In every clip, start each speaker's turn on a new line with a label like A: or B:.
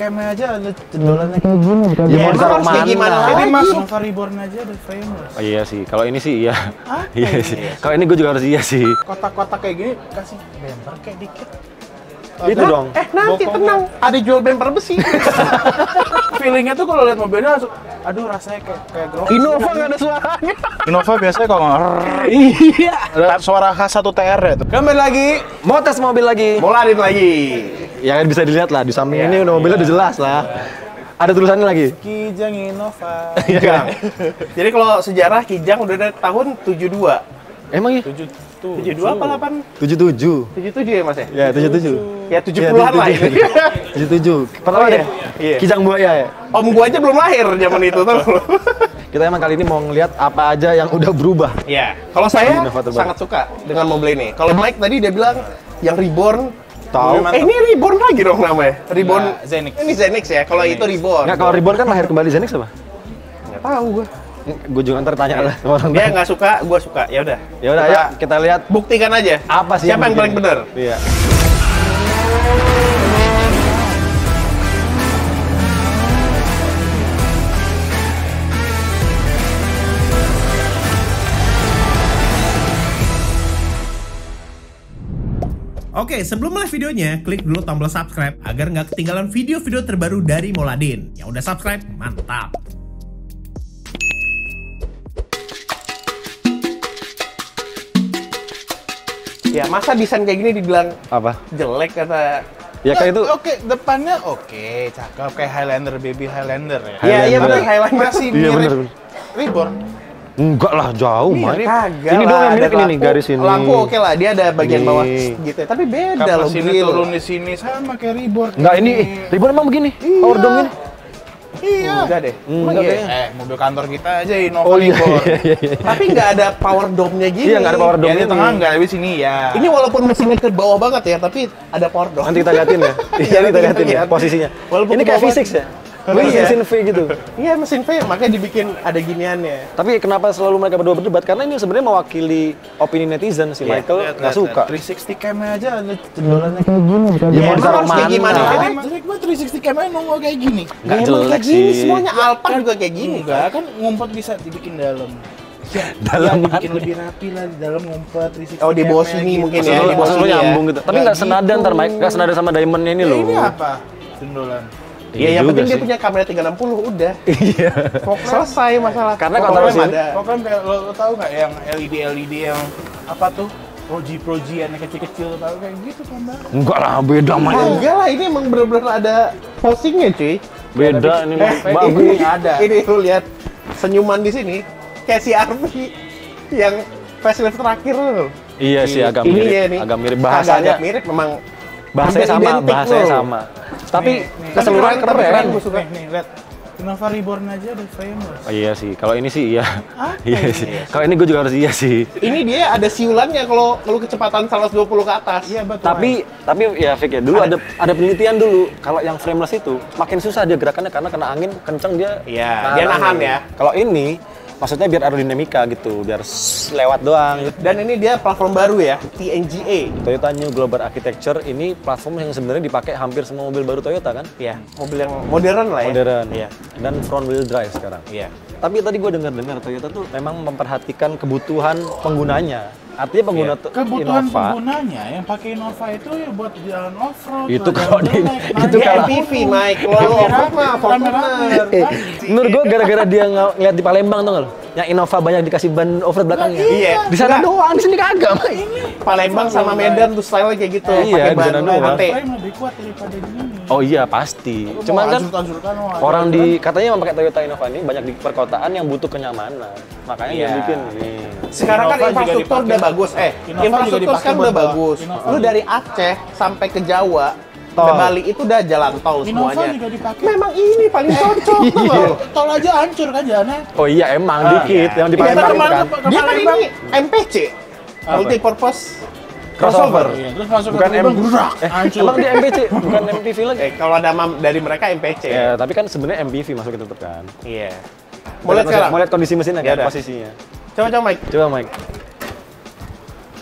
A: camnya aja ada jendolannya kayak gini bukan?
B: Ya, mau ditaruh
C: harus kayak
B: mana?
C: gimana lagi?
A: masuk Nova Reborn aja ada frameless.
B: Oh iya sih, kalau ini sih iya. Iya
A: ini?
B: sih. Kalau ini gue juga harus iya sih.
A: Kotak-kotak kayak gini kasih bumper kayak dikit.
B: Itu dong.
C: Eh nanti
A: Bokongnya.
C: tenang, ada jual bumper besi.
A: Feelingnya tuh kalau lihat mobilnya langsung, aduh rasanya kayak kayak grok.
C: Innova nggak ada suaranya.
A: Innova biasanya kalau ngerrrr,
C: Iya.
A: ada suara khas satu TR ya tuh. Kembali lagi,
B: Mau tes mobil lagi.
C: Molarin lagi.
B: Ya kan bisa dilihat lah di samping
C: Iya,
B: ini udah mobilnya udah jelas lah. Ada tulisannya lagi.
A: Kijang Innova.
C: Kijang. Jadi kalau sejarah Kijang udah dari tahun 72.
B: Emang iya?
A: Tujuh tuh.
C: 72 apa 8?
B: 77.
C: 77 ya Mas ya?
B: Ya, 77.
C: Ya 70-an lah ini.
B: 77. Pertama
C: Oh, iya.
B: ada
C: Iya.
B: Kijang buaya ya.
C: Om gua aja belum lahir zaman itu tuh.
B: Kita emang kali ini mau ngeliat apa aja yang udah berubah.
C: Iya. Kalau saya sangat suka dengan mobil ini. Kalau Mike tadi dia bilang yang reborn
B: Tahu.
C: Eh ini reborn lagi dong namanya. Reborn
A: Nggak, Zenix.
C: Ini Zenix ya. Kalau itu reborn.
B: Enggak kalau Reborn kan lahir kembali Zenix apa?
C: Nggak tahu gua.
B: Gue juga ntar tanya lah sama orang.
C: Dia nggak suka, gua suka. Ya udah.
B: Ya udah
C: Kita
B: ayo kita lihat
C: Buktikan aja.
B: apa sih
C: Siapa yang paling
B: bikin-
C: benar?
B: Iya.
D: Oke, sebelum mulai videonya, klik dulu tombol subscribe agar nggak ketinggalan video-video terbaru dari Moladin. Yang udah subscribe, mantap!
C: Ya masa desain kayak gini dibilang
B: Apa?
C: jelek kata
B: Ya kayak itu
A: Oke, depannya oke, cakep kayak Highlander, baby Highlander ya.
C: Iya, iya benar Highlander
A: Masih
B: Iya,
A: mirip
B: bener, bener.
A: Reborn.
B: Enggak lah jauh,
C: Iya,
B: Mike.
C: kagak
B: Ini
C: lah,
B: dong yang
C: ada
B: mirip ini nih
C: lampu-
B: garis ini.
C: Lampu oke lah, dia ada bagian
B: Nih.
C: bawah gitu ya. Tapi beda loh,
A: Kapas ini
C: grill.
A: turun di sini sama kayak Reborn.
B: Enggak ini Reborn emang begini. Power dome gini.
A: Iya.
C: Enggak deh. Emang
B: Enggak
C: iya?
A: Eh, mobil kantor kita aja Innova
B: Oh iya iya iya. iya.
C: Tapi nggak ada power dome-nya gini.
B: Iya, nggak ada power
A: Ya
B: dome
A: di
B: ini.
A: tengah enggak, tapi sini ya.
C: Ini walaupun mesinnya ke bawah banget ya, tapi ada power dome.
B: Nanti kita liatin ya. Iya,
C: Iya,
B: kita liatin ya
C: lihat.
B: posisinya.
C: Walaupun
B: Ini kayak
C: bawah-
B: V6 ya.
C: Oh,
B: Mesin
C: iya.
B: mesin V gitu.
C: Iya mesin V, makanya dibikin ada giniannya.
B: Tapi kenapa selalu mereka berdua berdebat? Karena ini sebenarnya mewakili opini netizen si
C: Iya.
B: Michael nggak suka.
A: 360 camnya aja ada jendolannya kayak gini bukan?
B: Ya, mau
C: emang harus kayak
B: mana?
C: gimana?
A: Jadi jelek banget 360 camnya nongol kayak gini.
B: Nggak jelek
C: kayak gini,
B: sih.
C: semuanya Alphard juga kayak gini.
A: Enggak, kan ngumpet bisa dibikin dalam. Ya,
B: Dalam
A: ya, dibikin lebih rapi lah di dalam ngumpet 360
C: Oh, di bawah sini
A: gitu.
C: mungkin ya, di bawah sini ya.
B: nyambung gitu. Tapi
A: Nggak
B: senada
A: gitu.
B: ntar Mike, nggak senada sama diamondnya ini
A: Ya,
B: loh.
A: ini apa? Jendolan.
C: Iya, yang
B: juga
C: penting dia
B: sih.
C: punya kamera 360 udah.
B: Iya.
C: Selesai masalah.
B: Karena
C: Pokoknya
B: kalau
C: ada.
A: Kok kan kayak lo, lo tau nggak yang LED LED yang apa tuh? Proji proji yang kecil-kecil tau kayak gitu kan Bang.
B: Enggak lah, beda
C: Ah,
B: Mike.
C: enggak lah, ini emang bener-bener ada posingnya cuy.
B: Beda ini
C: Eh,
B: bagus.
C: ini
A: ada.
C: Ini lu lihat senyuman di sini kayak si Arfi yang facelift terakhir tuh.
B: Iya sih agak
C: Ini
B: mirip,
C: ya nih.
B: agak mirip
C: Agak-
B: bahasanya.
C: agak mirip memang
B: Bahasanya sama,
C: identik
B: bahasanya
C: loh.
B: sama. Tapi
A: Nih,
B: keseluruhan
C: keren, suka.
A: Nih, nih lihat. Innova Reborn aja ada frameless.
B: Oh iya sih, kalau ini sih iya.
A: Apa
B: Iya sih. Kalau ini gue juga harus iya sih.
C: Ini dia ada siulannya kalau kalau kecepatan 120 ke atas.
A: Iya betul.
B: Tapi tapi ya Fik ya, dulu ada ada penelitian dulu kalau yang frameless itu makin susah dia gerakannya karena kena angin kenceng dia.
C: Iya, dia nahan ya.
B: Kalau ini maksudnya biar aerodinamika gitu, biar lewat doang. gitu.
C: Dan ini dia platform baru ya, TNGA.
B: Toyota New Global Architecture ini platform yang sebenarnya dipakai hampir semua mobil baru Toyota kan?
C: Iya, mobil yang modern lah ya.
B: Modern.
C: Iya.
B: Dan front wheel drive sekarang.
C: Iya.
B: Tapi tadi gue dengar-dengar Toyota tuh memang memperhatikan kebutuhan penggunanya. Artinya pengguna tuh
A: kebutuhan
B: Innova
A: penggunanya yang pakai Innova itu ya buat jalan off-road.
B: Itu
A: buat
B: kalau di-
A: naik-
B: itu kalau-
C: MPV, Mike. Lo lo off-road mah Fortuner.
B: Menurut gue gara-gara dia ng- ngeliat di Palembang tuh nggak lo? Yang Innova banyak dikasih ban off-road belakangnya.
C: Iya.
B: Di sana
C: Enggak.
B: doang, di sini kagak.
C: Palembang sama Medan tuh style kayak gitu,
B: Iya, di
C: ban
B: sana doang.
A: Lebih kuat daripada.
B: Oh iya pasti.
A: Lu
B: Cuman kan orang di katanya yang pakai Toyota Innova ini banyak di perkotaan yang butuh kenyamanan. Makanya dia
C: Iya.
B: bikin nih.
C: Sekarang kan
A: Innova juga
C: infrastruktur udah bagus. Eh,
A: Innova
C: infrastruktur
A: buat
C: udah bagus.
A: Innova
C: Lu dari Aceh sampai ke Jawa,
B: Tol.
C: ke Bali itu udah jalan tol
A: Innova
C: semuanya.
A: juga dipakai.
C: Memang ini paling cocok tuh.
B: Iya.
C: loh.
A: Tol aja hancur kan jalannya.
B: Oh iya emang
A: Ah,
B: dikit yang di
C: Iya,
B: Palembang
C: tapi
B: itu kan.
A: kemarin
C: Dia kan ini MPC,
A: Apa?
C: multi purpose
B: Crossover.
A: Iya, terus masuk
B: Bukan M-
A: gerak,
B: Eh,
A: hancur.
B: emang dia MPC, bukan MPV lagi.
C: Eh, kalau ada mam- dari mereka MPC.
B: Ya, tapi kan sebenarnya MPV masuk tetap kan.
C: Iya. Mau lihat
B: Mau
C: sekarang?
B: Mau lihat kondisi mesinnya
C: Ya
B: kan,
C: udah.
B: posisinya.
C: Coba coba Mike.
B: Coba Mike.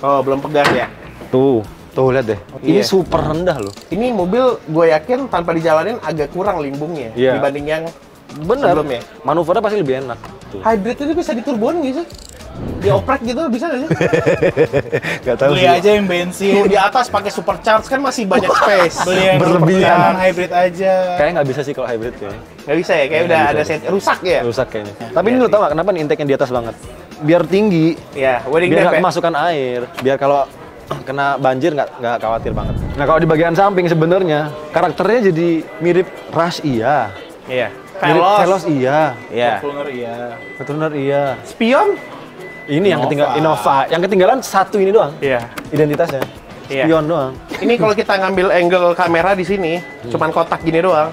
C: Oh, belum pegang ya.
B: Tuh, Tuh lihat deh. Ini
C: Iya.
B: super rendah loh.
C: Ini mobil gue yakin tanpa dijalanin agak kurang limbungnya
B: Iya.
C: dibanding yang
B: Bener.
C: Sebelumnya.
B: Manuvernya pasti lebih enak. Tuh.
C: hybrid itu bisa diturboin gitu sih? Dioprek gitu bisa nggak sih?
B: Gak tahu
A: Beli
B: sih.
A: aja yang bensin.
C: Tuh di atas pakai supercharge kan masih banyak space.
A: Beli yang
B: Berlebihan.
A: yang hybrid aja.
B: Kayaknya nggak bisa sih kalau hybrid kayaknya.
C: Nggak bisa ya, kayak
B: Nggak
C: udah
B: bisa.
C: ada set rusak ya.
B: Rusak kayaknya. Tapi ini lo tau gak kenapa nih intake-nya di atas banget? Biar tinggi,
C: Ya, wedding
B: biar nggak
C: ya.
B: kemasukan air, biar kalau kena banjir nggak nggak khawatir banget. Nah kalau di bagian samping sebenarnya karakternya jadi mirip Rush iya,
C: Iya.
B: mirip Veloz iya,
C: Iya.
A: Fortuner iya.
B: Fortuner iya.
C: Spion?
B: Ini yang
A: Innova.
B: ketinggalan Innova, yang ketinggalan satu ini doang
C: Iya.
B: identitasnya,
C: Iya.
B: spion doang.
C: Ini kalau kita ngambil angle kamera di sini, cuman kotak gini doang,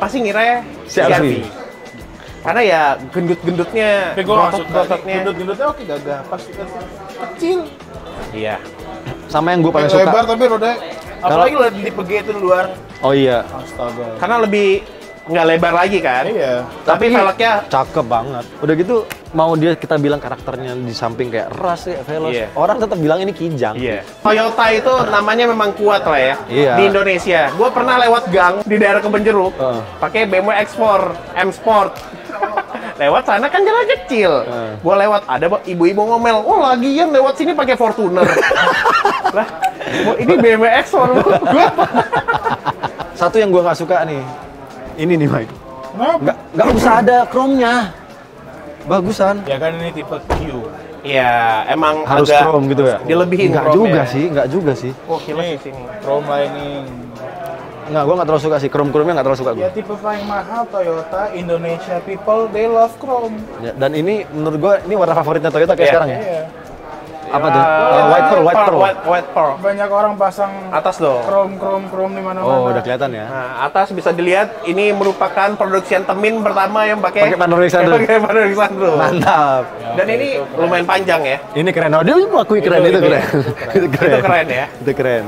C: pasti ngira. Karena ya gendut-gendutnya,
A: Tapi gue nggak suka.
C: gotot-gototnya.
A: Gendut-gendutnya oke gagah. Pas kecil.
C: Iya.
B: Sama yang gue paling
A: Yang lebar
B: suka.
A: tapi roda. Apalagi lo di tipe G itu di luar.
B: Oh iya,
A: Astaga.
C: Karena lebih nggak lebar lagi kan.
A: Iya.
C: Tapi velgnya
B: cakep banget. Udah gitu mau dia kita bilang karakternya di samping kayak Rush ya, Veloz,
C: Iya.
B: orang tetap bilang ini kijang.
C: Iya. Toyota itu namanya memang kuat lah ya
B: Iya.
C: di Indonesia. Gue pernah lewat gang di daerah Kebenjeruk,
B: Heeh.
C: pakai BMW X4 M Sport. Lewat sana kan jalan kecil.
B: Heeh.
C: Gue lewat ada ibu-ibu ngomel, oh lagian lewat sini pakai Fortuner. lah, gua- ini BMW X4. Gue
B: Satu yang gua nggak suka nih, ini nih Mike.
A: Kenapa?
B: Nggak nggak usah ada chrome-nya. Bagusan.
A: Ya kan ini tipe Q.
C: Iya, emang
B: Harus
C: agak
B: chrome gitu ya.
C: Dilebihin
B: Nggak
C: chrome
B: juga
C: ya.
B: sih, nggak juga sih.
C: Oh, kilas di sini.
A: Chrome lining.
B: Nggak, gua nggak terlalu suka sih. Chrome-chrome-nya nggak terlalu suka
A: Ya
B: gua.
A: tipe paling mahal Toyota Indonesia people they love chrome.
B: Ya, dan ini menurut gua ini warna favoritnya Toyota kayak
C: Iya.
B: sekarang ya.
A: Iya.
B: Apa tuh?
C: Ah,
B: Oh, white pearl, white pearl.
C: White, white pearl.
A: Banyak orang pasang
C: Atas dong.
A: chrome chrome chrome di mana-mana.
B: Oh, udah kelihatan ya.
C: Nah, atas bisa dilihat ini merupakan produksi Temin pertama yang pakai
B: Pakai panoramic sunroof.
C: Pakai panoramic sunroof.
B: Mantap.
C: Dan ini lumayan panjang ya.
B: Ini keren. Oh, dia mengakui keren
A: Itu-
B: itu,
A: itu-
B: keren. itu keren.
C: Itu keren ya.
B: Itu keren.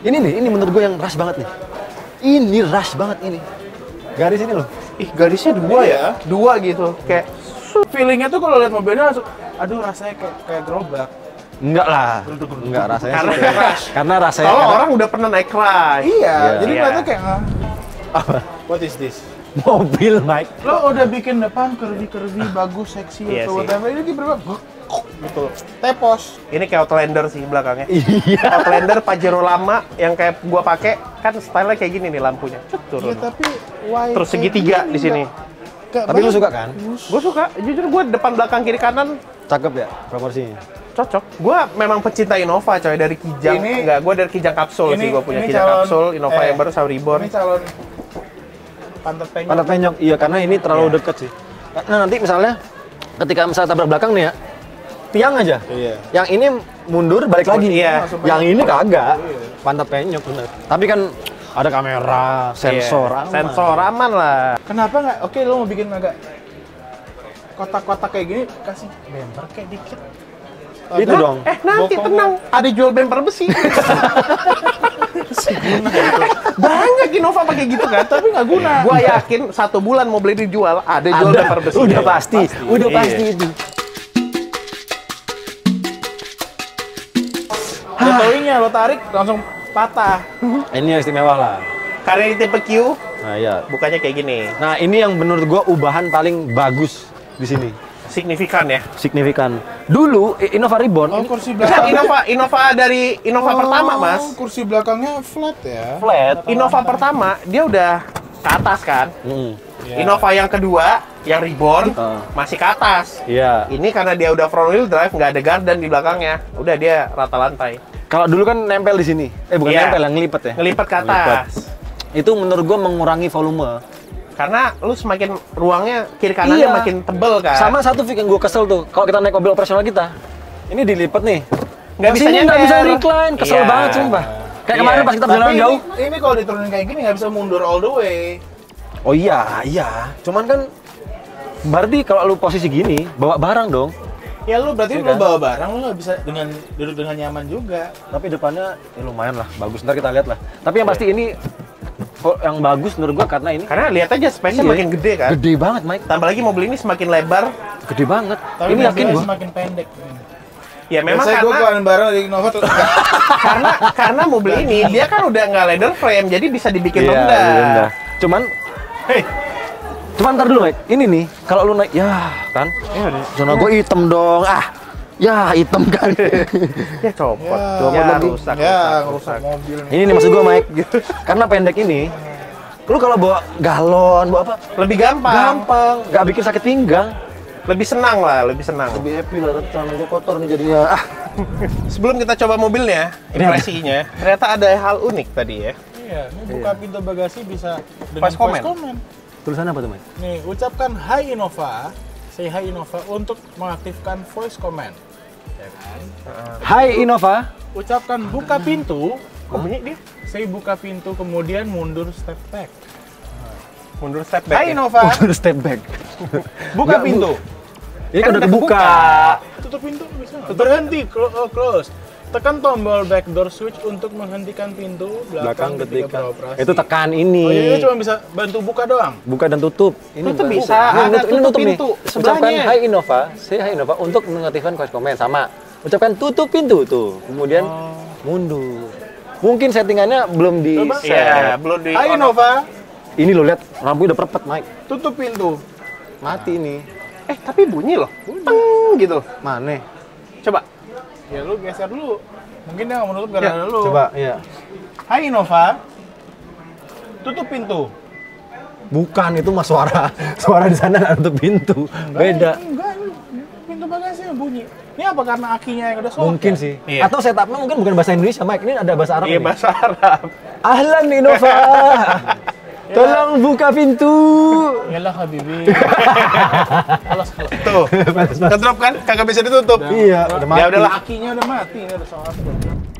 B: Ini nih, ini menurut gue yang rush banget nih. Ini rush banget ini. Garis ini loh.
C: Ih, garisnya dua ya. Dua gitu. Kayak
A: Feelingnya tuh kalau lihat mobilnya langsung, aduh rasanya kayak kayak gerobak.
B: Enggak lah. Enggak rasanya
C: Karena
B: sih.
C: rush.
B: Karena rasanya
C: kalau
B: karena
C: orang udah pernah naik rush.
A: Iya,
B: Iya.
A: jadi
C: Iya.
A: kelihatan kayak ah, What is this?
B: mobil Mike.
A: Lo udah bikin depan curvy-curvy bagus, seksi
C: Iya
A: atau
C: sih.
A: whatever. Ini berapa? Gitu. Tepos.
C: Ini kayak Outlander sih belakangnya.
B: Iya.
C: Outlander Pajero lama yang kayak gua pakai kan stylenya kayak gini nih lampunya.
A: Iya,
C: turun.
A: tapi why
C: Terus segitiga di sini.
B: Tapi lu suka kan?
C: Gue suka, jujur gue depan belakang kiri kanan
B: Cakep ya proporsinya.
C: cocok. Gue memang pecinta Innova coy dari Kijang.
A: Ini-
C: Enggak, gue dari Kijang kapsul sih gue punya
A: ini
C: Kijang
A: calon-
C: kapsul, Innova
A: eh,
C: yang baru sama Reborn.
A: Ini calon pantat penyok.
B: Pantat penyok. Iya, karena ini terlalu
C: Iya.
B: dekat sih. Nah, nanti misalnya ketika misalnya tabrak belakang nih ya, tiang aja.
A: Iya.
B: Yang ini mundur balik lagi.
C: Iya.
B: Yang ini kagak. Pantat penyok bener. Tapi kan ada kamera, sensor,
C: Iya,
B: aman.
C: Sensor aman lah.
A: Kenapa nggak? Oke, lo mau bikin agak kotak-kotak kayak gini, kasih bumper kayak dikit.
B: Itu dong.
C: Eh nanti
A: Bokong
C: tenang, ada jual bumper besi. Banyak Innova pakai gitu kan, tapi nggak guna. Gua yakin satu bulan mau beli dijual ada jual
B: Ada.
C: bumper besi.
B: Udah pasti, udah
C: Iya.
B: pasti itu.
A: Lo tauinya, lo tarik langsung patah.
B: Ini yang istimewa lah.
C: Karena ini tipe Q,
B: Nah, iya.
C: bukannya kayak gini.
B: Nah, ini yang menurut gua ubahan paling bagus di sini.
C: Signifikan ya.
B: Signifikan. Dulu Innova Reborn
A: Oh, kursi belakang.
C: Innova Innova dari Innova
A: Oh,
C: pertama, Mas.
A: Kursi belakangnya flat ya.
B: flat.
C: Innova pertama dia udah ke atas kan.
B: Mm,
A: Iya.
C: Innova yang kedua, yang Reborn
B: Ah.
C: masih ke atas.
B: Iya.
C: Ini karena dia udah front wheel drive, nggak ada gardan di belakangnya. Udah dia rata lantai.
B: Kalau dulu kan nempel di sini. Eh bukan
C: Iya.
B: nempel, yang ngelipet ya.
C: Ngelipat ke atas.
B: Itu menurut gua mengurangi volume.
C: Karena lu semakin ruangnya kiri kanannya
B: Iya.
C: makin tebel kan.
B: Sama satu Vic yang gua kesel tuh. Kalau kita naik mobil operasional kita, ini dilipat nih.
C: Nggak bisa
B: nggak bisa recline, kesel
C: Iya.
B: banget sumpah. Kayak
C: Iya.
B: kemarin pas kita
A: Tapi
B: perjalanan
A: ini,
B: jauh.
A: ini kalau diturunin kayak gini nggak bisa mundur all the way.
B: Oh iya, iya. Cuman kan berarti kalau lu posisi gini, bawa barang dong.
A: Ya lu berarti
B: Iya
A: lu
B: kan?
A: bawa barang lu nggak bisa dengan duduk dengan nyaman juga.
B: Tapi depannya ya lumayan lah, bagus. Ntar kita lihat lah. Tapi yang pasti ini kok yang bagus menurut gua karena ini
C: Karena lihat aja space-nya
B: Iya.
C: makin gede kan.
B: gede banget, Mike.
C: Tambah lagi mobil ini semakin lebar.
B: Gede banget.
A: Tapi
B: ini yakin gua.
A: semakin pendek.
C: Ya memang
A: Biasanya gue
C: karena
A: keluarin barang dari Innova tuh
C: karena karena mobil ini dia kan udah nggak leather frame jadi bisa dibikin
B: Iya,
C: rendah.
B: lebih rendah. Cuman
C: Hei,
B: Cuman ntar dulu naik, ini nih, kalau lu naik, ya kan, zona gue hitam dong, ah, ya hitam kan.
C: ya copot.
A: Ya,
C: Copot
B: ya,
C: lagi. rusak,
A: ya,
C: rusak,
A: rusak mobil nih.
B: ini nih maksud gue Mike, karena pendek ini, lu kalau bawa galon, bawa apa,
C: Lebih gampang.
B: gampang, nggak bikin sakit pinggang.
C: Lebih senang lah, lebih senang.
B: Lebih happy lah, tangan gue kotor nih jadinya. Ah,
C: Sebelum kita coba mobilnya, impresinya, ternyata ada hal unik tadi ya.
A: Iya, ini buka pintu bagasi bisa dengan
C: Voice comment.
A: comment.
B: tulisannya apa tuh Mike?
A: Nih, ucapkan Hai Innova, say Hai Innova untuk mengaktifkan voice comment. Ya kan?
B: Hai Innova,
A: Ucapkan buka pintu,
C: Kok bunyi dia?
A: say buka pintu kemudian mundur step back.
C: Mundur step back.
A: Hai
C: ya?
A: Innova,
B: Udah step back.
A: buka
B: Nggak, Bu.
A: Pintu.
B: Ini kan udah
C: kebuka.
B: kebuka.
A: Tutup pintu bisa. Berhenti, clo- oh, close. Tekan tombol back door switch untuk menghentikan pintu belakang,
B: Belakang ketika
A: beroperasi.
B: itu tekan ini.
A: Oh iya, ini cuma bisa bantu buka doang.
B: Buka dan tutup. Ini
C: Tutup bisa,
B: Ini
C: ada
B: nutup- ini
C: tutup
B: nutup nih.
C: pintu
B: Ucapkan. Hai Innova, say Hai Innova untuk mengaktifkan voice comment sama. Ucapkan tutup pintu tuh. Kemudian mundur. Mungkin settingannya belum di
A: Coba.
B: set.
C: Iya, belum di
A: Hai. Innova,
B: Ini lo lihat lampu udah perpet, Mike.
A: tutup pintu.
B: Mati ini.
C: Eh, tapi bunyi loh. Teng gitu.
B: Mana?
C: Coba.
A: Ya lu geser dulu. Mungkin dia nggak mau nutup karena ada lu.
B: Coba, iya.
A: Hai Innova, tutup pintu.
B: Bukan itu mah suara. Suara di sana nggak nutup pintu. Beda.
A: Enggak, ini pintu bagasi yang bunyi. Ini apa karena akinya yang udah sobek?
B: Mungkin sih.
C: Iya.
B: Atau setupnya mungkin bukan bahasa Indonesia, Mike. Ini ada bahasa Arab.
C: Iya,
B: ini.
C: bahasa Arab.
B: Ahlan Innova. Tolong buka pintu.
A: Yalah Habibi. Alas, alas.
C: Tuh. Kedrop kan? Kagak bisa ditutup.
B: Iya, udah mati.
C: Ya udahlah.
A: Akinya udah mati, ini udah salah.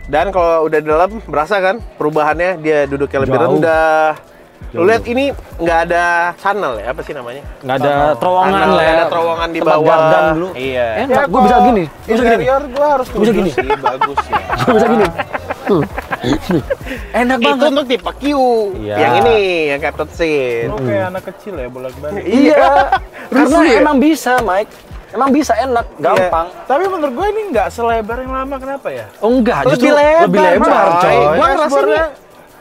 C: Dan kalau udah di dalam berasa kan perubahannya dia duduknya lebih
B: Jauh.
C: rendah. Lu lihat ini nggak ada channel ya apa sih namanya?
B: nggak ada terowongan
C: Channel,
B: lah ya.
C: ada terowongan di
B: Tempat
C: bawah.
B: gardan dulu.
C: Iya.
B: Enak, gue bisa gini. Gue bisa gini.
A: Interior gua harus
B: Gua bisa gini.
A: sih, bagus ya.
B: Gue bisa gini. Tuh. Enak
C: Itu
B: banget.
C: untuk tipe Q.
B: Iya.
C: Yang ini yang captain seat.
A: Lu kayak anak kecil ya bolak-balik.
B: Iya. Karena
C: Rusuh ya?
B: emang bisa, Mike. Emang bisa enak, gampang.
A: Iya. Tapi menurut gue ini nggak selebar yang lama kenapa ya?
B: Oh enggak, justru
C: lebih lebar,
B: lebih lebar, coy.
C: Gua
A: Dashboardnya-
C: ngerasanya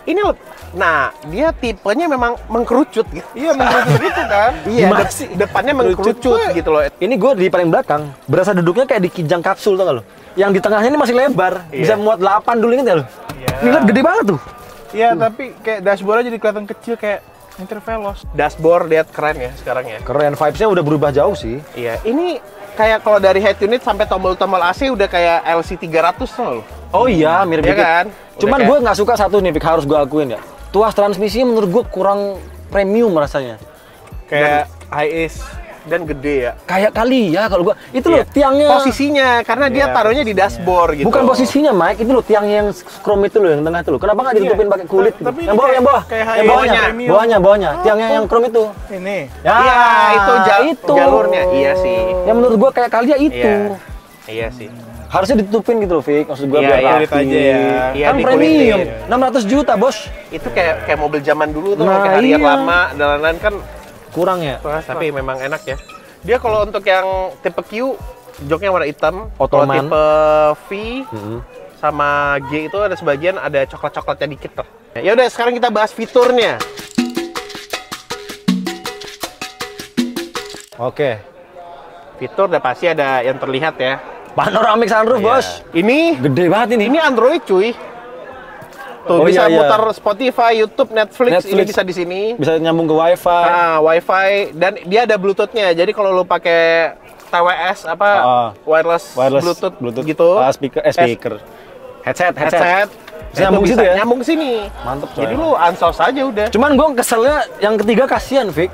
C: ini leb- Nah, dia tipenya memang mengkerucut gitu.
A: Iya, menurut gitu kan?
C: Iya,
B: Gimana
C: de-
B: sih?
C: depannya
A: Kerucut
C: mengkerucut
A: gue.
C: gitu loh.
B: Ini gue di paling belakang, berasa duduknya kayak di kijang kapsul tau gak lo? Yang di tengahnya ini masih lebar,
C: Iya.
B: bisa muat 8 dulu inget ya lo?
A: Iya.
B: Ini liat gede banget tuh.
A: Iya, tapi kayak dashboardnya jadi kelihatan kecil kayak Intervelos.
C: Dashboard lihat keren ya sekarang ya.
B: Keren, vibes-nya udah berubah jauh sih.
C: Iya, ini kayak kalau dari head unit sampai tombol-tombol AC udah kayak LC 300 loh.
B: Oh iya, mirip
C: Iya kan?
B: Cuman
C: Udah
B: gue nggak suka satu nih, Vic, harus gue akuin ya. Tuas transmisinya menurut gue kurang premium rasanya.
C: Kayak high ace dan gede ya.
B: Kayak kali ya kalau gue. Itu loh
C: Iya.
B: tiangnya.
C: Posisinya karena dia
A: Iya,
C: taruhnya di dashboard gitu.
B: Bukan posisinya, Mike. Itu loh tiang yang chrome itu loh yang tengah itu loh. Kenapa nggak ditutupin
A: Iya.
B: pakai kulit? gitu?
A: Tapi
B: Yang bawah, yang bawah.
A: kayak
B: yang
A: high
B: bawahnya, bawahnya, bawahnya.
A: Oh,
B: Tiangnya
A: oh.
B: yang chrome itu.
A: Ini.
B: Ya,
C: Iya, itu ja-
B: itu.
C: jalurnya. Iya sih.
B: Yang menurut gua kayak kali ya itu.
C: Iya. Iya sih.
B: Harusnya ditutupin gitu loh, Vic. Maksud gua
C: Iya,
B: biar
C: iya.
B: rapi.
A: Aja ya.
C: Iya,
B: kan
C: dikulitin.
B: premium. 600 juta, Bos.
C: Itu kayak kayak mobil zaman dulu tuh,
B: Nah,
C: kayak
B: iya.
C: lama dan lain-lain kan
B: Kurang ya?
C: Tapi memang enak ya. Dia kalau untuk yang tipe Q, joknya warna hitam. Kalau tipe V
B: Mm-hmm.
C: sama G itu ada sebagian ada coklat-coklatnya dikit lah. Ya udah, sekarang kita bahas fiturnya.
B: Oke.
C: Fitur udah pasti ada yang terlihat ya.
B: Panoramic sunroof,
C: Iya.
B: Bos.
C: Ini
B: Gede banget ini.
C: ini Android cuy. Tuh
B: Oh,
C: bisa
B: iya, iya.
C: muter Spotify, YouTube, Netflix, ini
B: Netflix.
C: bisa di sini.
B: bisa nyambung ke wifi.
C: Nah, WiFi dan dia ada Bluetoothnya. Jadi kalau lu pakai TWS apa
B: Ah.
C: wireless,
B: wireless
C: Bluetooth, gitu,
B: Ah, speaker, eh, speaker. Headset, headset.
C: headset,
B: Bisa nyambung situ ya?
C: Nyambung sini.
B: Mantep.
C: Jadi lu ansos aja udah.
B: Cuman gue keselnya yang ketiga kasihan, Vic.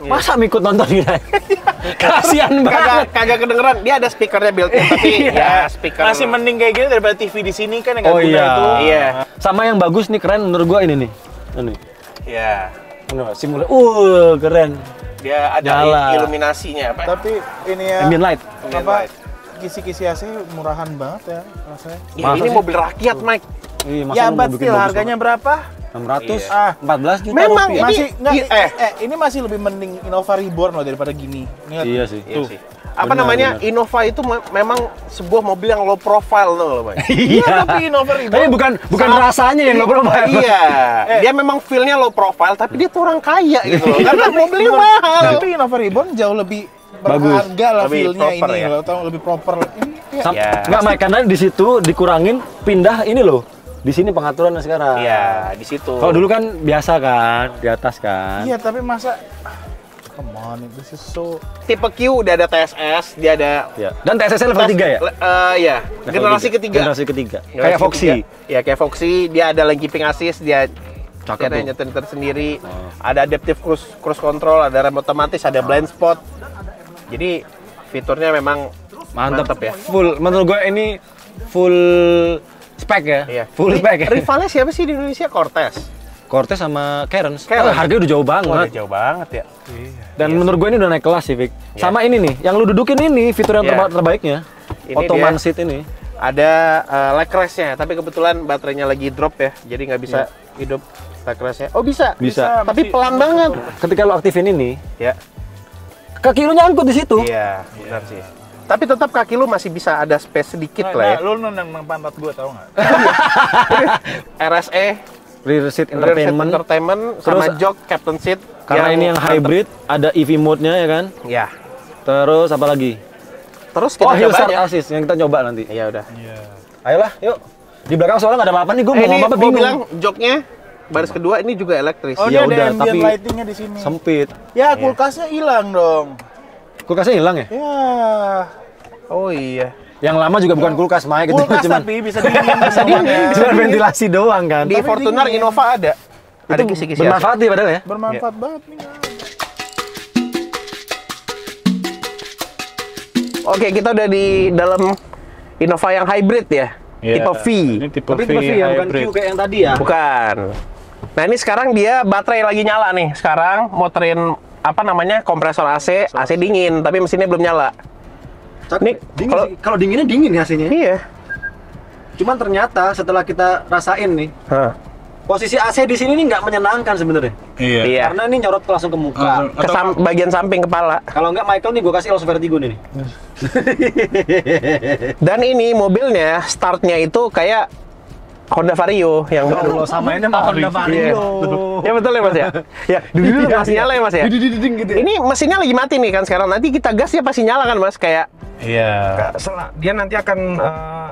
B: Masa mikut nonton ini? kasihan
C: Kagak
B: banget.
C: kagak kedengeran. Dia ada speakernya built-in tapi ya speaker
A: Masih mending kayak gini daripada TV di sini kan yang
B: Oh
A: guna
B: iya.
A: itu.
C: Iya.
B: Sama yang bagus nih keren menurut gua ini nih. Ini.
C: Iya.
B: Ini simulasi. Uh, keren.
C: Dia ada
B: Nyala.
C: il- iluminasinya apa?
A: Tapi ini ya
B: Ambient light.
C: Ambient
A: apa
C: light.
A: kisi-kisi AC murahan banget ya rasanya.
C: Ya,
B: Masa
C: ini
B: sih?
C: mobil rakyat, Mike.
B: Ih, masa
A: Ya, but still harganya
B: banget?
A: berapa?
B: 600,
A: Ah.
B: 14 juta
C: Memang
B: rupiah.
C: Ini-
A: masih nggak,
C: i-
A: eh.
C: eh.
A: ini masih lebih mending Innova Reborn loh daripada gini. Lihat.
B: Iya sih.
C: Iya
A: Tuh.
C: sih. apa
B: Benar,
C: namanya
B: benar.
C: Innova itu me- memang sebuah mobil yang low profile tuh loh, Bang.
B: Iya,
C: tapi Innova Reborn
B: Tapi bukan bukan
C: sangat-
B: rasanya yang nggak profile.
C: Iya, dia memang feel-nya low profile, tapi dia tuh orang kaya gitu loh. Karena mobilnya mahal.
A: Tapi Innova Reborn jauh lebih
B: Bagus.
A: berharga lah
C: Lebih
A: feel-nya ini
C: ya.
A: loh, tau lebih proper. Ini kayak
C: Ya.
B: Nggak, Mike, karena di situ dikurangin pindah ini loh. Di sini pengaturannya sekarang.
C: Iya, di situ.
B: Kalau dulu kan biasa kan, di atas kan.
A: Iya, tapi masa Come on, this is so
C: tipe Q udah ada TSS, dia ada
B: Ya. Dan TSS level 3 ya?
C: Le- eh, iya,
B: Level
C: generasi
B: tiga.
C: ketiga.
B: Generasi ketiga.
C: Generasi
B: Kayak Foxy.
C: ketiga. Ya kayak Foxy, dia ada lane keeping assist, dia
B: Cakep
C: dia ada
B: tuh.
C: nyetir tersendiri, ada adaptive cruise cruise control, ada rem otomatis, ada blind spot. Jadi fiturnya memang
B: Mantap.
C: mantap ya.
B: Full menurut gue ini full spek ya.
C: Iya.
B: Full
C: Ri-
B: spek ya.
C: Rivalnya siapa sih di Indonesia? Cortez.
B: Cortez sama Cairns.
C: Cairns.
B: Oh, harganya udah jauh banget.
C: Udah jauh banget ya.
B: Dan menurut gue ini udah naik kelas sih, Vic. Sama ini nih, yang lu dudukin ini fitur yang
C: Iya.
B: terba- terbaiknya.
C: Ini
B: Ottoman
C: dia.
B: seat ini.
C: Ada uh, leg rest-nya, tapi kebetulan baterainya lagi drop ya, jadi nggak bisa hidup leg rest-nya. Oh bisa,
B: Bisa.
C: tapi pelan banget.
B: Ketika lu aktifin ini,
C: Ya,
B: kaki lu nyangkut di situ.
C: iya, benar sih. Tapi tetap kaki lu masih bisa ada space sedikit
A: Nah,
C: lah ya.
A: nah, lu nendang nendang pantat gue tau nggak?
C: RSE,
B: Rear seat
C: entertainment,
B: entertainment.
C: entertainment sama
B: Terus,
C: jok captain seat.
B: Karena ini yang hybrid, ada EV mode-nya ya kan.
C: Ya.
B: Terus apa lagi?
C: Terus
B: Oh,
C: kita
B: hill
C: coba aja.
B: assist yang kita coba nanti.
C: Iya udah.
B: Ayolah, yuk. Di belakang soalnya nggak ada apa-apa nih, gue
C: Eh,
B: mau ngomong apa
C: gua
B: bingung.
C: bilang joknya baris kedua ini juga elektris.
A: Oh,
B: Ya udah,
A: ambient
B: tapi-
A: lightingnya di sini.
B: Sempit.
A: Ya, kulkasnya hilang dong.
B: Kulkasnya hilang ya?
A: Ya,
C: Oh iya.
B: Yang lama juga bukan kulkas, Mike. Itu
A: kulkas
B: cuman,
A: tapi bisa dingin, bisa dingin.
B: cuman ventilasi doang kan.
C: Di
A: Tapi
C: Fortuner
A: dingin.
C: Innova ada. Ada
B: itu
C: kisi-kisi.
B: bermanfaat nih padahal ya.
A: Bermanfaat banget nih.
C: Oke, kita udah di dalam Innova yang hybrid ya. Tipe V.
A: Ini tipe
B: Tapi
A: V
B: itu masih ya, bukan Q kayak yang tadi ya.
C: Bukan. Nah, ini sekarang dia baterai lagi nyala nih. Sekarang motorin apa namanya? kompresor AC, AC dingin, tapi mesinnya belum nyala. Nih,
B: dingin
C: kalau-.
B: Kalau dinginnya dingin ya hasilnya.
C: Iya.
B: Cuman ternyata setelah kita rasain nih,
C: Hah.
B: posisi AC di sini nih nggak menyenangkan sebenarnya.
A: Iya.
C: Iya.
B: Karena ini nyorot langsung ke muka.
C: Ke sam- bagian samping kepala.
B: Kalau nggak Michael nih gue kasih langsung vertigo nih.
C: Dan ini mobilnya startnya itu kayak Honda Vario yang baru.
B: Kalau samainnya sama Honda
C: Iya.
B: Vario.
C: Ya betul ya mas ya. Ya dulu dulu masih nyala ya mas ya.
B: Gitu. ya.
C: Ini mesinnya lagi mati nih kan sekarang. Nanti kita gas ya pasti nyala kan mas kayak.
A: Iya.
E: Dia nanti akan eh,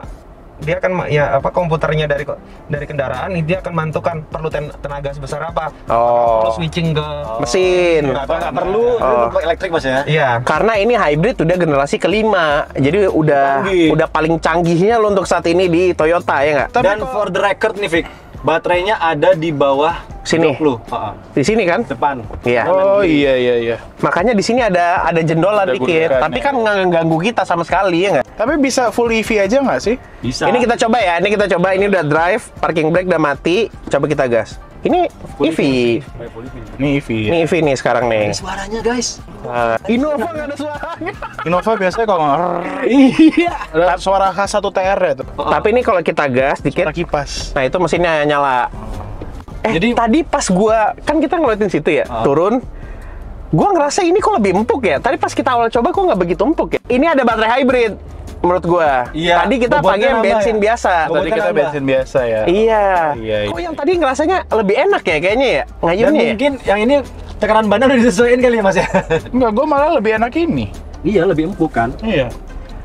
E: dia akan ya apa komputernya dari dari kendaraan dia akan menentukan perlu ten- tenaga sebesar apa.
C: Oh.
E: Perlu switching ke
C: Mesin.
B: Kalau nggak perlu,
C: Oh.
B: elektrik mas ya.
E: Iya.
C: Karena ini hybrid udah generasi kelima, jadi udah
B: Canggih.
C: udah paling canggihnya lo untuk saat ini di Toyota ya nggak?
B: Dan for the record nih Vic, baterainya ada di bawah
C: Sini.
B: jok lu. Heeh.
C: Di sini kan?
B: Depan.
C: Iya.
A: Oh iya iya iya.
C: Makanya di sini ada ada jendolan
A: Ada
C: dikit, tapi
A: ya.
C: kan nggak ganggu kita sama sekali ya nggak?
A: Tapi bisa full EV aja nggak sih?
B: Bisa.
C: Ini kita coba ya, ini kita coba. Ini udah drive, parking brake udah mati. Coba kita gas. Ini EV.
A: Ini EV.
C: Ini EV nih sekarang nih.
B: suaranya guys.
C: Nah, Innova nggak ada suaranya.
A: Innova biasanya kalau nggak
B: Iya.
A: ada suara khas satu TR ya tuh.
C: Tapi ini kalau kita gas dikit,
A: Suara kipas.
C: nah itu mesinnya nyala. Eh,
B: Jadi-
C: tadi pas gua kan kita ngeliatin situ ya, turun. Gua ngerasa ini kok lebih empuk ya. Tadi pas kita awal coba kok nggak begitu empuk ya. Ini ada baterai hybrid menurut gua.
B: Iya,
C: Tadi kita
B: bobotnya
C: pakai yang bensin
B: ya?
C: biasa.
A: Tadi kita
B: nambah.
A: bensin biasa ya.
C: Iya.
A: Iya,
C: Kok
A: iya.
C: yang tadi ngerasanya lebih enak ya kayaknya ya?
B: Dan
C: Ngayunnya ya?
B: mungkin yang ini tekanan bannya udah disesuaikan kali ya mas ya.
A: Enggak, gue malah lebih enak ini.
B: iya lebih empuk kan.
A: Iya.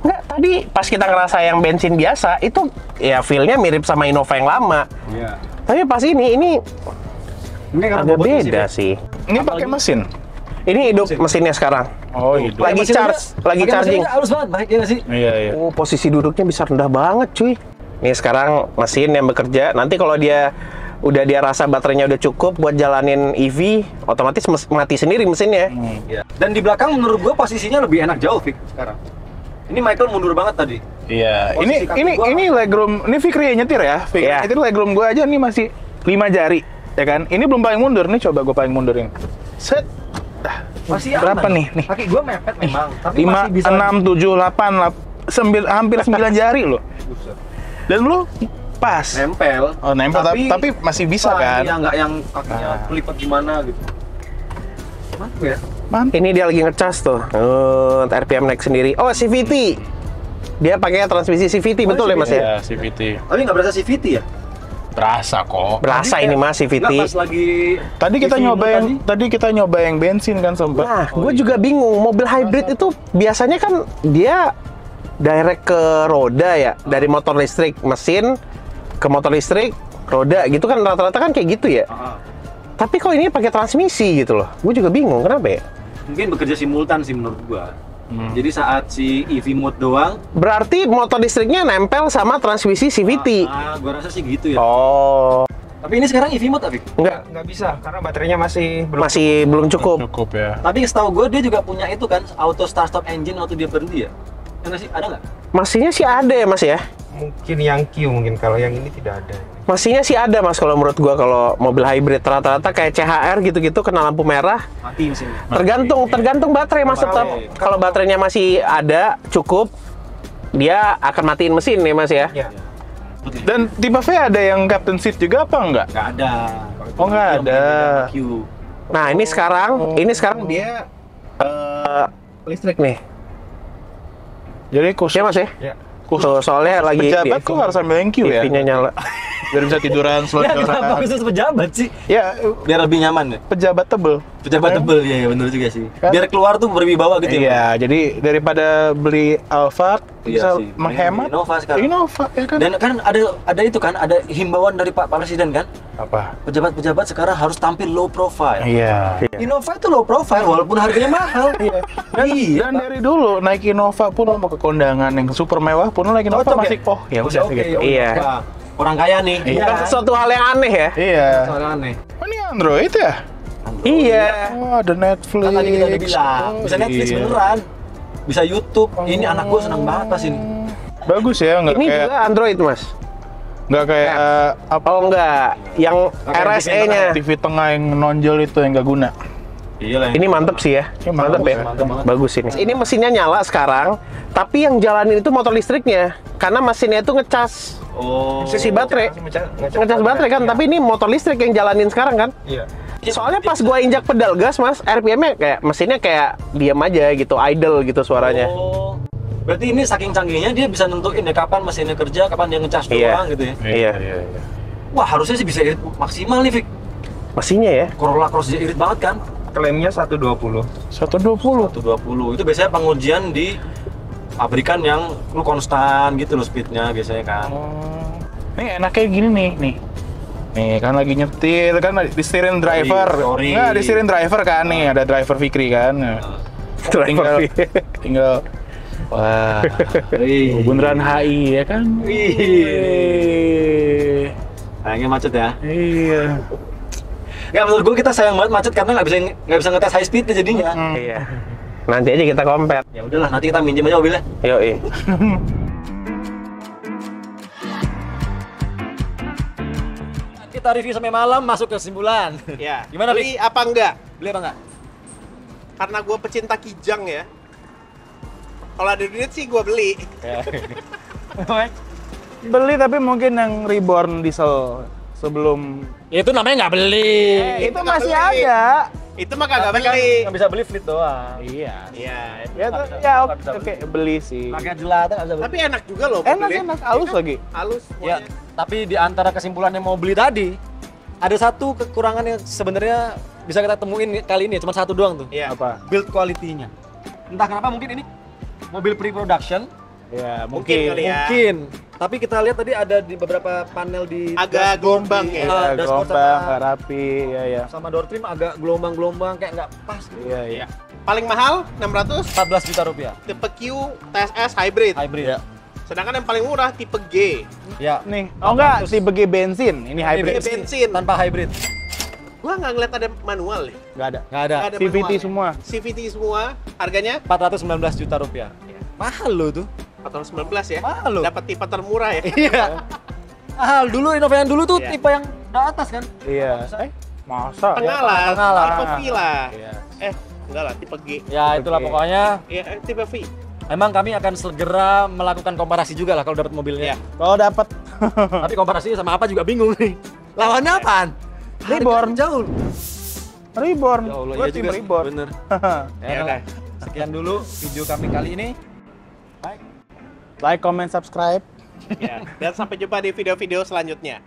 C: Nggak, tadi pas kita ngerasa yang bensin biasa itu ya feel-nya mirip sama Innova yang lama.
B: Iya.
C: Tapi pas ini ini
B: karena
C: agak beda
B: sih.
C: sih.
A: Ini pakai mesin.
C: Ini hidup mesinnya sekarang.
A: Oh, hidup.
C: Lagi
B: Mesinnya-
C: charge, lagi
B: pakai
C: charging.
B: halus banget, baik ya sih?
A: Iya, iya.
C: Oh, posisi duduknya bisa rendah banget, cuy. Nih sekarang mesin yang bekerja. Nanti kalau dia udah dia rasa baterainya udah cukup buat jalanin EV, otomatis mati sendiri mesinnya.
B: Iya. Dan di belakang menurut gua posisinya lebih enak jauh, Vic, sekarang. Ini Michael mundur banget tadi.
A: Iya.
B: Posisi
A: Ini ini
B: gua-
A: ini legroom. Ini Fikri yang nyetir ya. Fikri
C: Iya.
A: nyetir legroom gue aja nih masih lima jari, ya kan? Ini belum paling mundur nih. Coba gue paling mundurin. Set. Ah,
B: Masih
A: berapa
B: aman.
A: nih? Nih.
B: Kaki gua mepet memang, tapi
A: lima,
B: masih bisa
A: enam, tujuh, delapan, lap- sembil, hampir sembilan jari loh. Dan lu pas.
B: nempel.
A: Oh, nempel, tapi, tapi masih bisa kan?
B: Ya nggak yang kakinya
A: Ah.
B: kelipat gimana gitu.
A: Mantap ya.
B: Mantap.
C: Ini dia lagi ngecas tuh. Eh, RPM naik sendiri. Oh, CVT. Dia pakai transmisi CVT, betul ya Mas ya?
A: Iya, CVT.
B: Tapi nggak berasa CVT ya?
A: Berasa kok.
C: Berasa ini Mas
B: pas lagi
A: Tadi kita
B: isi
A: nyoba
B: mood
A: yang tadi kita nyoba yang bensin kan sempat.
C: Nah, gue juga bingung. Mobil hybrid itu biasanya kan dia direct ke roda ya, dari motor listrik, mesin ke motor listrik, roda gitu kan rata-rata kan kayak gitu ya.
B: Ah,
C: Tapi kok ini pakai transmisi gitu loh. Gue juga bingung kenapa ya?
B: mungkin bekerja simultan sih menurut gua.
A: Hmm.
B: Jadi saat si EV mode doang,
C: Berarti motor listriknya nempel sama transmisi CVT.
B: ah, gua rasa sih gitu ya.
C: Oh,
B: Tapi ini sekarang EV mode Afik?
C: enggak
E: Nggak bisa karena baterainya masih belum.
C: masih belum cukup.
A: Cukup ya.
B: Tapi setahu gue dia juga punya itu kan auto start stop engine waktu dia berhenti ya. Ya nggak sih? Ada nggak?
C: Masihnya sih ada ya Mas ya?
E: Mungkin yang Q mungkin kalau yang ini tidak ada.
C: Masihnya sih ada Mas kalau menurut gua kalau mobil hybrid rata-rata kayak CHR gitu-gitu kena lampu merah.
B: Mati mesinnya.
C: Tergantung tergantung baterai Mas tetap. Kalau baterainya masih ada cukup dia akan matiin mesin nih Mas ya.
E: Ya.
A: Dan tipe V ada yang captain seat juga apa enggak?
B: Nggak ada.
A: Oh, nggak
B: Yang
A: ada.
C: Nah, ini sekarang ini sekarang dia eh, listrik nih.
A: Jadi khusus
C: Ya Mas ya?
E: Ya.
C: Tuh, soalnya lagi
A: pejabat kok harus ambil yang Q ya?
C: Nyala.
A: Biar bisa tiduran selonjoran.
B: khusus pejabat sih?
A: Ya,
B: Biar lebih nyaman ya.
A: pejabat tebel.
B: Pejabat tebel ya, ya bener juga sih.
A: Kan?
B: Biar keluar tuh berwibawa gitu ya.
A: Iya, jadi daripada beli Alphard
B: Iya
A: bisa
B: sih.
A: menghemat
B: Innova sekarang.
A: Innova ya kan?
B: Dan kan ada ada itu kan, ada himbauan dari Pak Presiden kan,
A: apa?
B: pejabat-pejabat sekarang harus tampil low profile.
A: Iya.
B: Innova itu low profile walaupun harganya mahal.
A: Iya. Dan,
B: Iya.
A: dan dari dulu naik Innova pun mau ke kondangan yang super mewah pun naik Innova
B: Cocok ya?
A: masih oh ya udah gitu.
B: ya.
C: Iya.
B: Orang kaya nih.
A: Iya.
C: Bukan sesuatu hal yang aneh ya.
A: Iya.
B: Soalnya aneh.
A: Oh, ini Android ya?
C: Iya.
A: Oh, ada Netflix.
B: Kan tadi kita udah bilang, bisa Netflix
A: iya.
B: beneran. Bisa YouTube. Ini anak gue seneng banget pas ini.
A: Bagus ya, nggak
C: Ini
A: kayak
C: juga Android, Mas.
A: nggak kayak eh, apa
C: Oh enggak, yang RSE-nya.
A: TV tengah yang nonjol itu yang nggak guna.
B: Iya lah.
C: Ini mantep sih ya.
A: Ini
C: Mantep
A: bagus,
C: ya.
B: mantep banget.
C: Bagus ini. Ini mesinnya nyala sekarang, tapi yang jalanin itu motor listriknya. Karena mesinnya itu ngecas
B: Oh.
C: sisi baterai.
E: Ngecas-
C: baterai kan,
E: Iya.
C: tapi ini motor listrik yang jalanin sekarang kan.
E: Iya.
C: Soalnya pas gua injak pedal gas, Mas, RPM-nya kayak mesinnya kayak diam aja gitu, idle gitu suaranya.
B: Oh. Berarti ini saking canggihnya dia bisa nentuin ya kapan mesinnya kerja, kapan dia ngecas
C: Iya.
B: doang gitu ya.
C: Iya.
B: Wah, harusnya sih bisa irit maksimal nih, Fik.
C: Mesinnya ya.
B: Corolla Cross dia irit banget kan?
E: Klaimnya 120.
A: 120.
B: 120. Itu biasanya pengujian di pabrikan yang lu konstan gitu loh speednya biasanya kan.
A: Oh. Nih enaknya gini nih, nih. Nih kan lagi nyetir kan di steering driver.
B: sorry.
A: Nggak, di steering driver kan nih ada driver Fikri kan. Nah, tinggal tinggal Wah, bundaran HI ya kan? Wih.
B: Sayangnya macet ya.
A: Iya.
B: Nggak, menurut gua kita sayang banget macet karena nggak bisa nggak bisa ngetes high speed jadinya.
C: Iya. Nanti aja kita compare.
B: Ya udahlah, nanti kita minjem aja mobilnya.
C: Yoi.
B: Kita review sampai malam, masuk ke kesimpulan.
F: Ya.
B: Gimana,
F: Beli apa enggak?
B: Beli apa enggak?
F: Karena gue pecinta kijang ya. Kalau ada duit sih gue beli.
A: Beli tapi mungkin yang reborn diesel sebelum
B: itu namanya nggak beli.
A: Eh, itu masih
F: nggak beli.
A: ada.
F: Itu mah kagak
B: Tapi kan
F: beli.
B: nggak bisa beli fleet doang.
A: Iya.
F: Iya.
A: Ya, tuh, ya oke oke, beli sih.
B: Pakai jelata nggak bisa beli.
F: Tapi enak juga loh.
A: Enak
F: mobilnya.
A: enak halus lagi.
F: Halus.
B: Ya, tapi di antara kesimpulannya mau beli tadi, ada satu kekurangan yang sebenarnya bisa kita temuin kali ini, cuma satu doang tuh.
F: Iya.
A: Apa?
B: Build quality-nya. Entah kenapa mungkin ini mobil pre-production,
A: Ya
F: Mungkin
A: mungkin.
F: kali ya.
B: mungkin. Tapi kita lihat tadi ada di beberapa panel di
F: Agak
B: dashboard,
F: gelombang
B: di-
F: ya.
B: eh,
A: Ya, gelombang,
B: sama,
A: nggak rapi, ya ya.
B: sama door trim agak gelombang-gelombang kayak nggak pas. gitu.
A: Iya iya.
F: Paling mahal 600
B: 14 juta rupiah.
F: tipe Q TSS hybrid.
B: Hybrid.
A: Iya.
F: Sedangkan yang paling murah tipe G.
B: Ya.
A: Nih, oh enggak, si begi bensin, ini hybrid.
F: Bensin. bensin.
B: Tanpa hybrid.
F: Gua nggak ngeliat ada manual nih.
A: Enggak ada.
B: Nggak ada.
F: Nggak ada
A: CVT
F: manual.
A: semua.
F: CVT semua. Harganya
B: 419 juta rupiah. Mahal loh tuh.
F: 419 ya.
B: Mahal loh.
F: Dapat tipe termurah ya.
B: Iya. Mahal dulu Innova yang dulu tuh
F: Iya.
B: tipe yang di atas kan.
A: Iya. Eh, masa?
F: Tengah lah.
B: tengah lah.
F: Tipe V lah.
A: Iya.
F: Eh, enggak lah, tipe G.
B: Ya itulah
A: Oke.
B: pokoknya.
F: Iya, eh, tipe V.
B: Emang kami akan segera melakukan komparasi juga lah kalau dapat mobilnya.
A: Kalau dapat
B: Tapi komparasinya sama apa juga bingung nih. Lawannya apaan?
A: Reborn.
B: Jauh.
A: Reborn.
B: Ya Allah,
A: Gua
B: iya
A: tim
B: juga.
A: Reborn.
B: Bener.
A: Ya
B: Ya,
A: udah.
B: Sekian dulu video kami kali ini.
A: Like, comment, subscribe.
C: Ya, dan sampai jumpa di video-video selanjutnya.